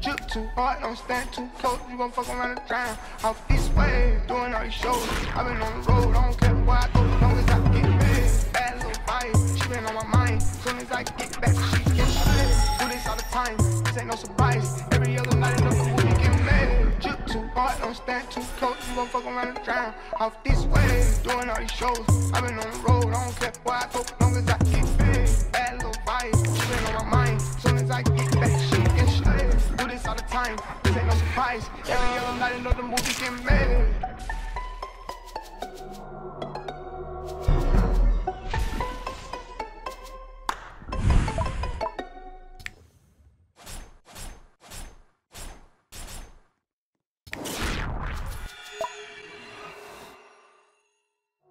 Drip too hard, don't stand too close. You gon' fuck around and drown. Off this way, doing all these shows. i been on the road, I don't care where I go, as long as I get paid. Bad little vibe, she been on my mind. Soon as I get back, she get shit. Do this all the time, this ain't no surprise. Every other night, another movie get made. Drip too hard, don't stand too close. You gon' fuck around and drown. Off this way, doing all these shows. i been on the road, I don't care where I go, as long as I get paid. Bad little vibe, she been on my mind. Soon as I get time, this ain't no surprise. Every other night, another movie get made.